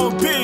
old bitch.